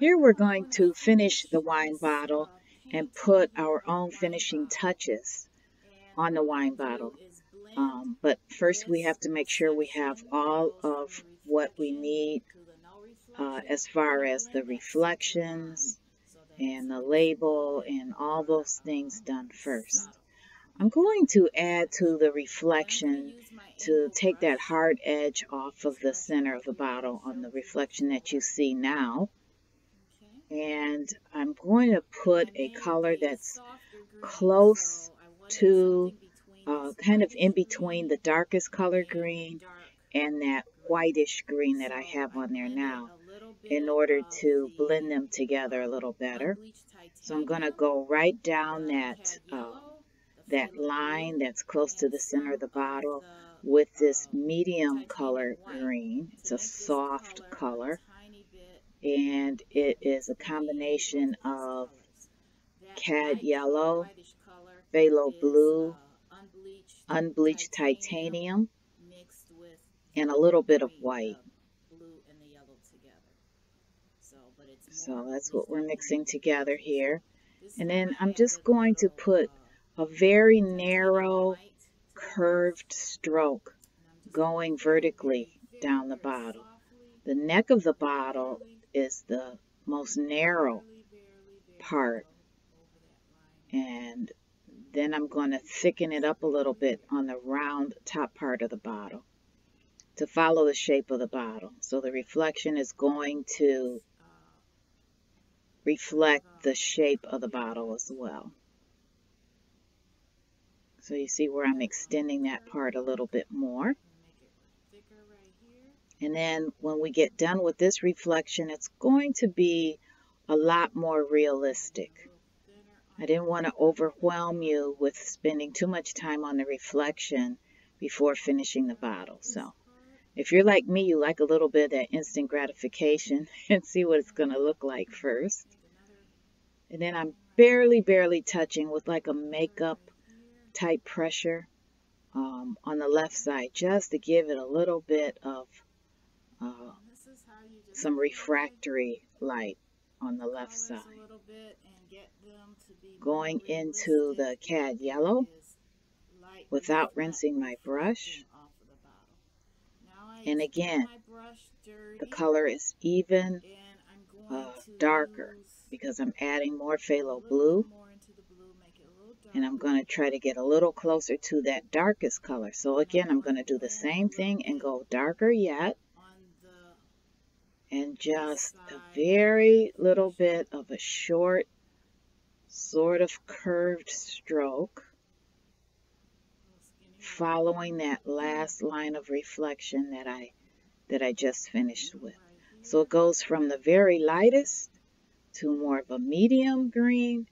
Here we're going to finish the wine bottle and put our own finishing touches on the wine bottle. Um, but first we have to make sure we have all of what we need uh, as far as the reflections and the label and all those things done first. I'm going to add to the reflection to take that hard edge off of the center of the bottle on the reflection that you see now. And I'm going to put a color that's close to uh, kind of in between the darkest color green and that whitish green that I have on there now in order to blend them together a little better. So I'm going to go right down that, uh, that line that's close to the center of the bottle with this medium color green. It's a soft color and it is a combination of cad yellow, phthalo blue, unbleached titanium, and a little bit of white. So that's what we're mixing together here. And then I'm just going to put a very narrow curved stroke going vertically down the bottle. The neck of the bottle is the most narrow part. And then I'm going to thicken it up a little bit on the round top part of the bottle to follow the shape of the bottle. So the reflection is going to reflect the shape of the bottle as well. So you see where I'm extending that part a little bit more. And then when we get done with this reflection, it's going to be a lot more realistic. I didn't want to overwhelm you with spending too much time on the reflection before finishing the bottle. So if you're like me, you like a little bit of that instant gratification and see what it's going to look like first. And then I'm barely, barely touching with like a makeup type pressure um, on the left side just to give it a little bit of uh, some refractory light on the left side. Going into the cad yellow without rinsing my brush. And again, the color is even uh, darker because I'm adding more phthalo blue. And I'm going to try to get a little closer to that darkest color. So again, I'm going to do the same thing and go darker yet and just a very little bit of a short sort of curved stroke following that last line of reflection that I that I just finished with. So it goes from the very lightest to more of a medium green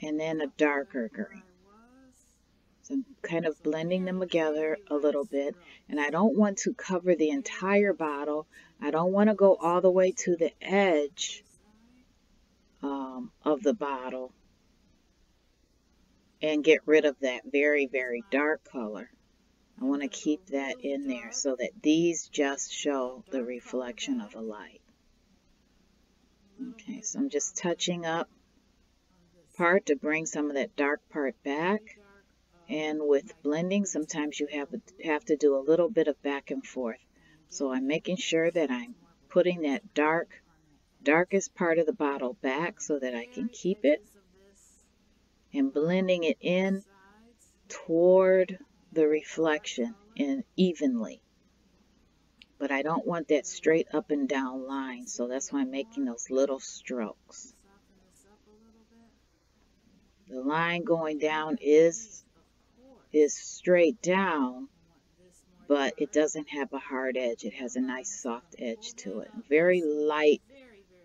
and then a darker green. So kind of blending them together a little bit. And I don't want to cover the entire bottle. I don't want to go all the way to the edge um, of the bottle and get rid of that very, very dark color. I want to keep that in there so that these just show the reflection of a light. Okay, so I'm just touching up part to bring some of that dark part back. And with blending, sometimes you have, have to do a little bit of back and forth. So I'm making sure that I'm putting that dark, darkest part of the bottle back so that I can keep it. And blending it in toward the reflection and evenly. But I don't want that straight up and down line, so that's why I'm making those little strokes. The line going down is is straight down, but it doesn't have a hard edge. It has a nice soft edge to it. Very light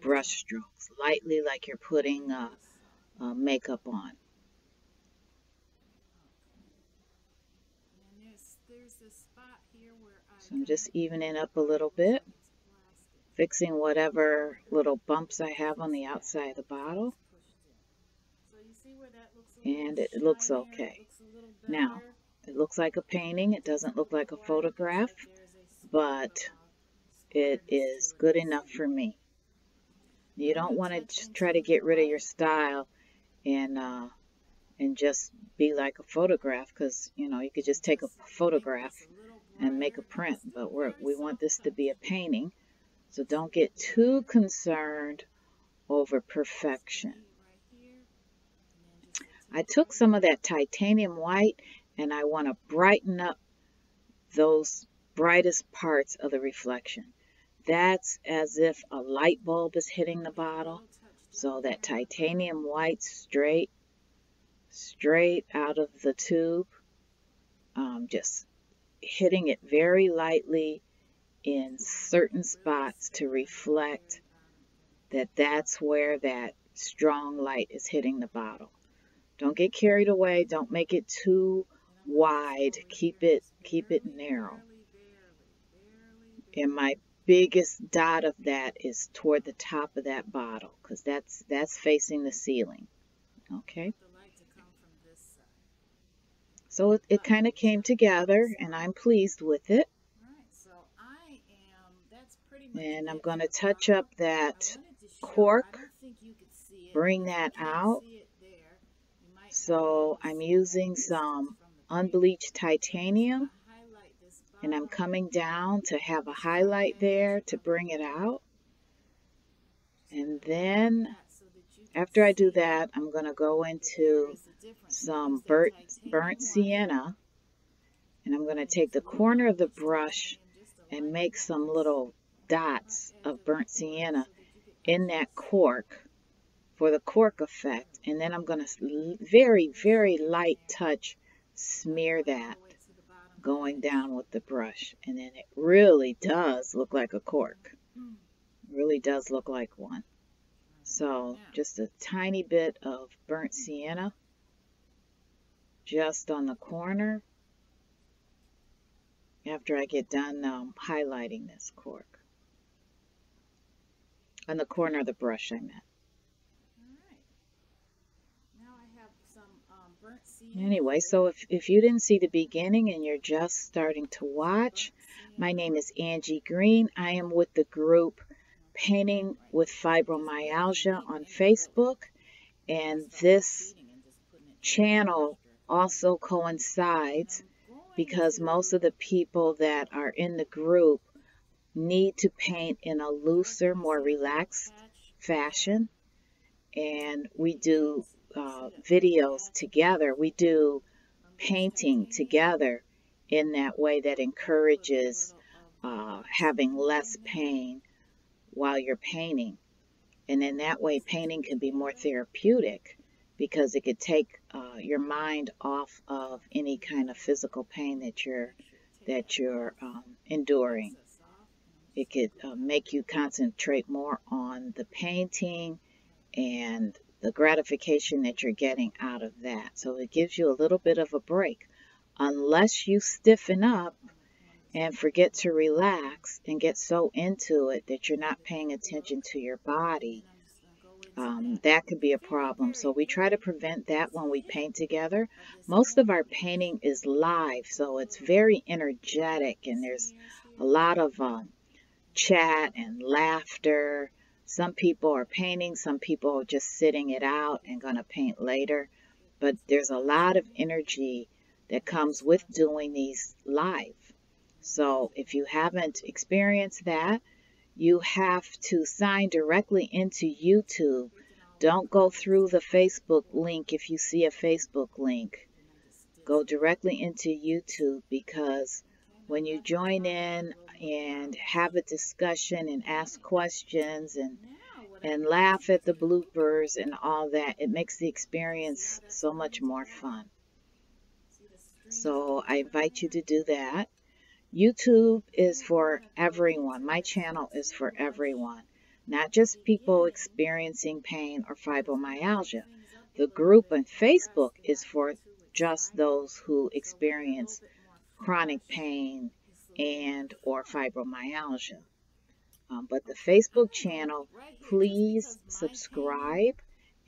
brush strokes, lightly like you're putting uh, uh, makeup on. So I'm just evening up a little bit, fixing whatever little bumps I have on the outside of the bottle. And it looks okay. Now, it looks like a painting. It doesn't look like a photograph, but it is good enough for me. You don't want to try to get rid of your style and uh, and just be like a photograph because you know you could just take a photograph and make a print but we we want this to be a painting so don't get too concerned over perfection I took some of that titanium white and I want to brighten up those brightest parts of the reflection that's as if a light bulb is hitting the bottle so that titanium white straight straight out of the tube, um, just hitting it very lightly in certain spots to reflect that that's where that strong light is hitting the bottle. Don't get carried away. Don't make it too wide. Keep it keep it narrow. And my biggest dot of that is toward the top of that bottle because that's that's facing the ceiling. Okay. So it, it kind of came together and I'm pleased with it. And I'm going to touch up that cork, bring that out. So I'm using some unbleached titanium and I'm coming down to have a highlight there to bring it out. And then after I do that, I'm going to go into some burnt, burnt sienna. And I'm going to take the corner of the brush and make some little dots of burnt sienna in that cork for the cork effect. And then I'm going to very, very light touch smear that going down with the brush. And then it really does look like a cork. It really does look like one. So just a tiny bit of burnt sienna just on the corner after I get done um, highlighting this cork. On the corner of the brush I meant. Anyway, so if, if you didn't see the beginning and you're just starting to watch, my name is Angie Green. I am with the group Painting with Fibromyalgia on Facebook. And this channel also coincides because most of the people that are in the group need to paint in a looser, more relaxed fashion. And we do uh, videos together. We do painting together in that way that encourages uh, having less pain while you're painting. And in that way, painting can be more therapeutic because it could take uh, your mind off of any kind of physical pain that you're that you're um, enduring. It could uh, make you concentrate more on the painting and the gratification that you're getting out of that. So it gives you a little bit of a break. Unless you stiffen up and forget to relax and get so into it that you're not paying attention to your body, um, that could be a problem. So we try to prevent that when we paint together. Most of our painting is live, so it's very energetic and there's a lot of um, chat and laughter. Some people are painting, some people are just sitting it out and going to paint later. But there's a lot of energy that comes with doing these live. So if you haven't experienced that, you have to sign directly into YouTube. Don't go through the Facebook link if you see a Facebook link. Go directly into YouTube because when you join in and have a discussion and ask questions and and laugh at the bloopers and all that, it makes the experience so much more fun. So I invite you to do that. YouTube is for everyone. My channel is for everyone, not just people experiencing pain or fibromyalgia. The group on Facebook is for just those who experience chronic pain and or fibromyalgia. Um, but the Facebook channel, please subscribe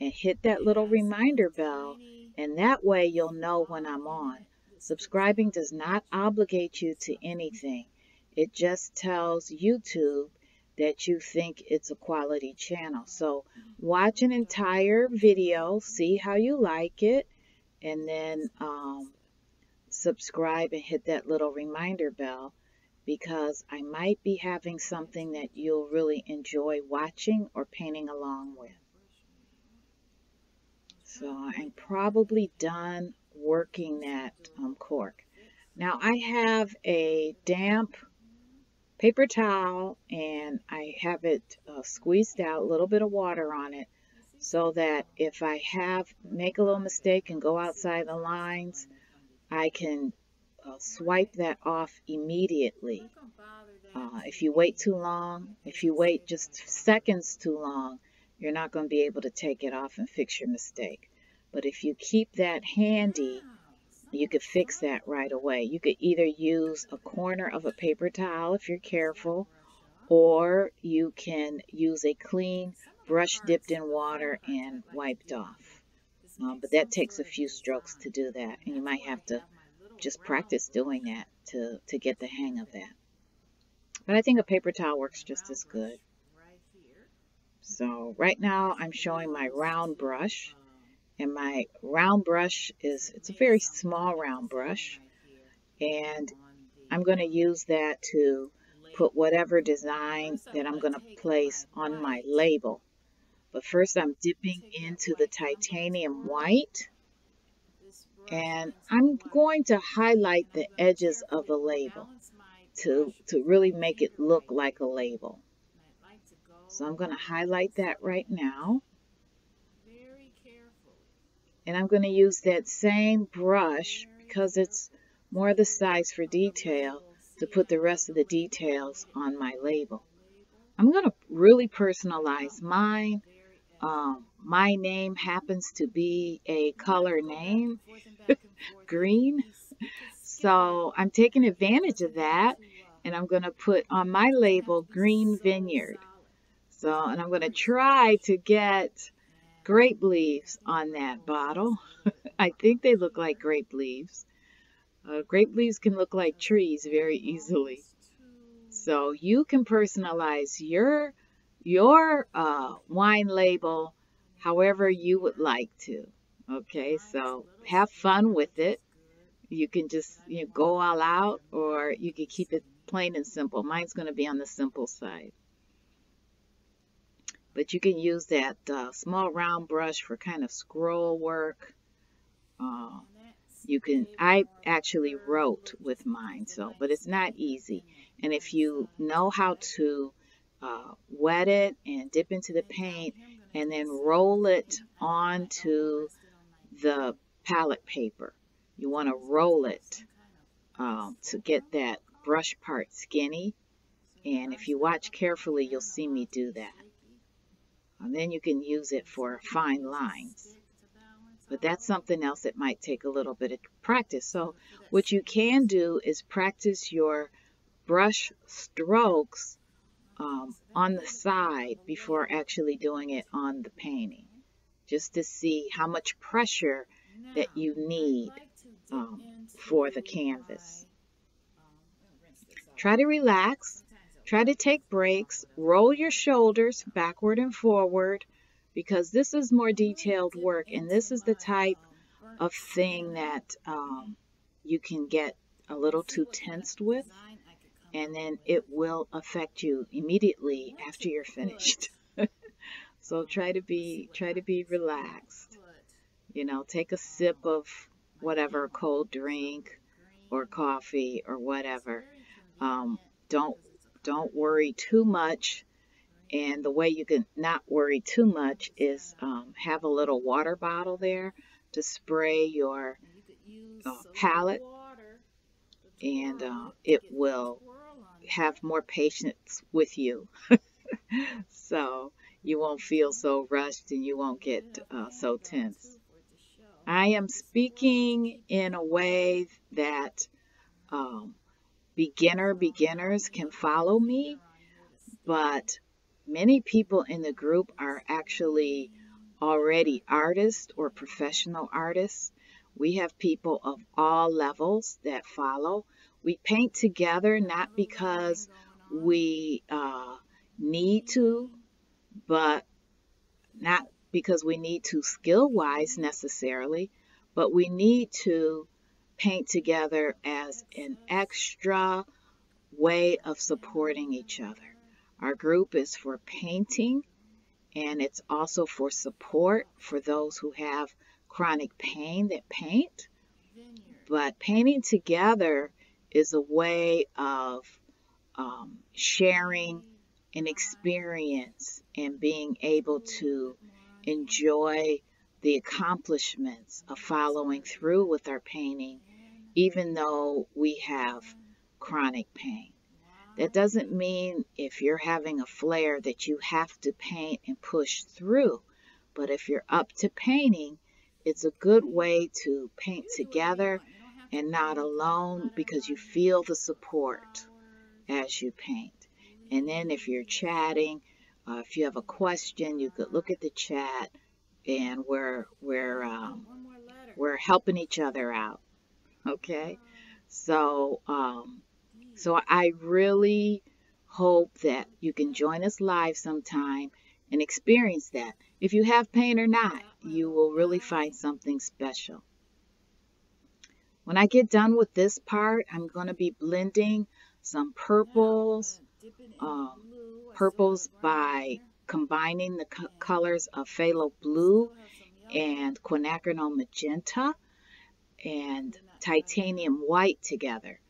and hit that little reminder bell and that way you'll know when I'm on. Subscribing does not obligate you to anything. It just tells YouTube that you think it's a quality channel. So watch an entire video, see how you like it, and then um, subscribe and hit that little reminder bell because I might be having something that you'll really enjoy watching or painting along with. So I'm probably done working that um, cork. Now I have a damp paper towel and I have it uh, squeezed out, a little bit of water on it, so that if I have make a little mistake and go outside the lines, I can uh, swipe that off immediately. Uh, if you wait too long, if you wait just seconds too long, you're not going to be able to take it off and fix your mistake. But if you keep that handy, you could fix that right away. You could either use a corner of a paper towel if you're careful, or you can use a clean brush dipped in water and wiped off. Um, but that takes a few strokes to do that, and you might have to just practice doing that to, to get the hang of that. But I think a paper towel works just as good. So right now I'm showing my round brush. And my round brush is, it's a very small round brush. And I'm going to use that to put whatever design that I'm going to place on my label. But first I'm dipping into the titanium white. And I'm going to highlight the edges of the label to, to really make it look like a label. So I'm going to highlight that right now. And I'm going to use that same brush because it's more the size for detail to put the rest of the details on my label. I'm going to really personalize mine. Um, my name happens to be a color name, green. So I'm taking advantage of that and I'm going to put on my label Green Vineyard. So, and I'm going to try to get grape leaves on that bottle. I think they look like grape leaves. Uh, grape leaves can look like trees very easily. So you can personalize your your uh, wine label however you would like to. Okay, so have fun with it. You can just you know, go all out or you can keep it plain and simple. Mine's going to be on the simple side. But you can use that uh, small round brush for kind of scroll work. Uh, you can, I actually wrote with mine, so, but it's not easy. And if you know how to uh, wet it and dip into the paint and then roll it onto the palette paper, you want to roll it um, to get that brush part skinny. And if you watch carefully, you'll see me do that. And then you can use it for fine lines. But that's something else that might take a little bit of practice. So what you can do is practice your brush strokes um, on the side before actually doing it on the painting. Just to see how much pressure that you need um, for the canvas. Try to relax Try to take breaks, roll your shoulders backward and forward because this is more detailed work and this is the type of thing that um, you can get a little too tensed with and then it will affect you immediately after you're finished. so try to be try to be relaxed. You know, take a sip of whatever cold drink or coffee or whatever. Um, don't don't worry too much. And the way you can not worry too much is um, have a little water bottle there to spray your uh, palette and uh, it will have more patience with you. so you won't feel so rushed and you won't get uh, so tense. I am speaking in a way that um, beginner beginners can follow me, but many people in the group are actually already artists or professional artists. We have people of all levels that follow. We paint together not because we uh, need to, but not because we need to skill wise necessarily, but we need to paint together as an extra way of supporting each other. Our group is for painting and it's also for support for those who have chronic pain that paint. But painting together is a way of um, sharing an experience and being able to enjoy the accomplishments of following through with our painting, even though we have chronic pain. That doesn't mean if you're having a flare that you have to paint and push through. But if you're up to painting, it's a good way to paint together and not alone because you feel the support as you paint. And then if you're chatting, uh, if you have a question, you could look at the chat and we're we're um, we're helping each other out. Okay, so um, so I really hope that you can join us live sometime and experience that. If you have pain or not, you will really find something special. When I get done with this part, I'm going to be blending some purples, um, purples by combining the co colors of phthalo blue and quinacridone magenta and titanium white together.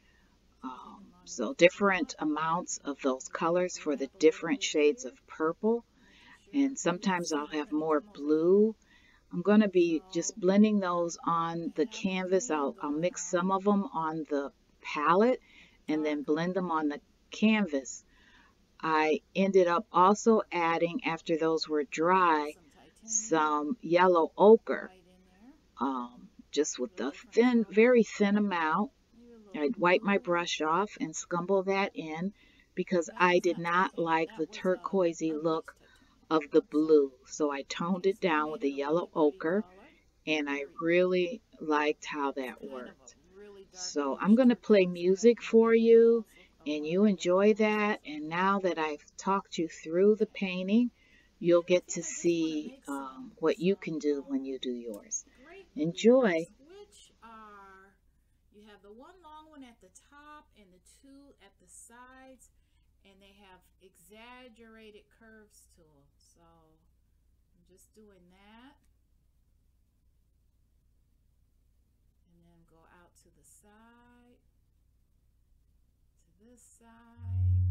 Um, so different amounts of those colors for the different shades of purple. And sometimes I'll have more blue. I'm going to be just blending those on the canvas. I'll, I'll mix some of them on the palette and then blend them on the canvas. I ended up also adding, after those were dry, some yellow ochre, um, just with a thin, very thin amount. I'd wipe my brush off and scumble that in because I did not like the turquoisey look of the blue. So I toned it down with the yellow ochre and I really liked how that worked. So I'm going to play music for you and you enjoy that. And now that I've talked you through the painting, you'll get to see um, what you can do when you do yours. Enjoy. Which are, you have the one long one at the top and the two at the sides, and they have exaggerated curves to them. So I'm just doing that. And then go out to the side, to this side.